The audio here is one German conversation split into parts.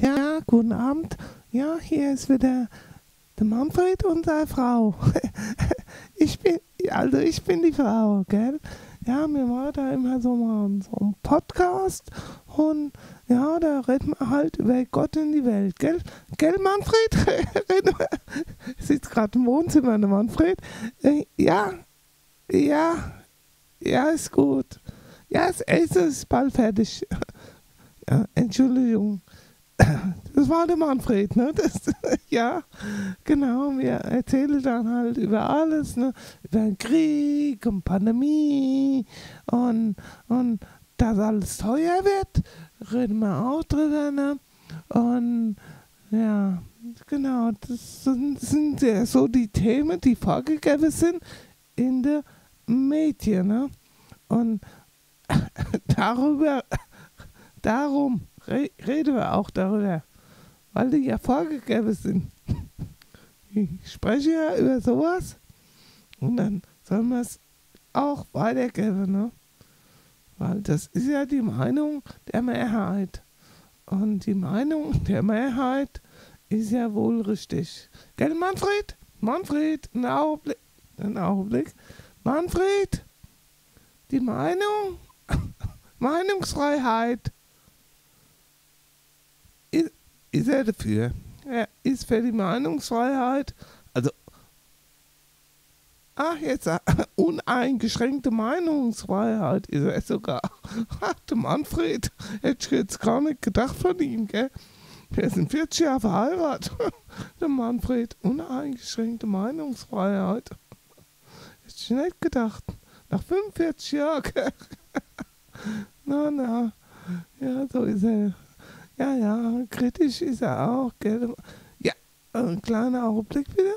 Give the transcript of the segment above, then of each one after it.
Ja, guten Abend. Ja, hier ist wieder der Manfred und seine Frau. ich bin, also ich bin die Frau, gell? Ja, wir machen da immer so mal so einen Podcast und ja, da reden wir halt über Gott in die Welt, gell? Gell, Manfred? Sitzt gerade im Wohnzimmer, der Manfred. Äh, ja, ja, ja, ist gut. Ja, Essen ist bald fertig. Ja, Entschuldigung. Das war der Manfred, ne? Das, ja, genau. Wir erzählen dann halt über alles, ne? Über den Krieg und Pandemie und, und dass alles teuer wird, reden wir auch drüber, ne? Und ja, genau, das sind, sind ja so die Themen, die vorgegeben sind in der Medien, ne? Und darüber, darum re reden wir auch darüber, weil die ja vorgegeben sind. Ich spreche ja über sowas und dann soll man es auch weitergeben, ne? Weil das ist ja die Meinung der Mehrheit. Und die Meinung der Mehrheit ist ja wohl richtig. Gell, Manfred? Manfred, einen Augenblick. Einen Augenblick. Manfred, die Meinung, Meinungsfreiheit. Ist, er dafür? Er ist für die Meinungsfreiheit. Also, ach, jetzt äh, uneingeschränkte Meinungsfreiheit ist er sogar. Ach, der Manfred, hätte ich jetzt gar nicht gedacht von ihm, gell? Wir sind 40 Jahre verheiratet. Der Manfred, uneingeschränkte Meinungsfreiheit. Hätte ich nicht gedacht. Nach 45 Jahren, gell? Na, na. Ja, so ist er. Ja, ja, kritisch ist er auch, gell? Ja, ein kleiner Augenblick bitte.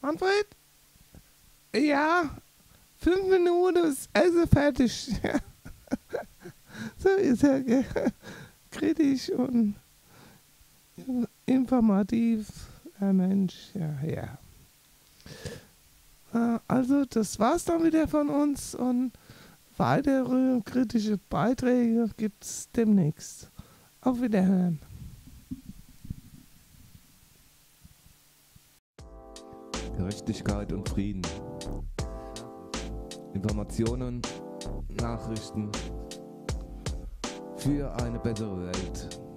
Manfred? Ja, fünf Minuten ist also fertig. so ist er, gell? Kritisch und informativ. Ja, Mensch, ja, ja. Äh, Also, das war's dann wieder von uns und weitere kritische Beiträge gibt's demnächst. Auf Wiederhören. Gerechtigkeit und Frieden. Informationen, Nachrichten für eine bessere Welt.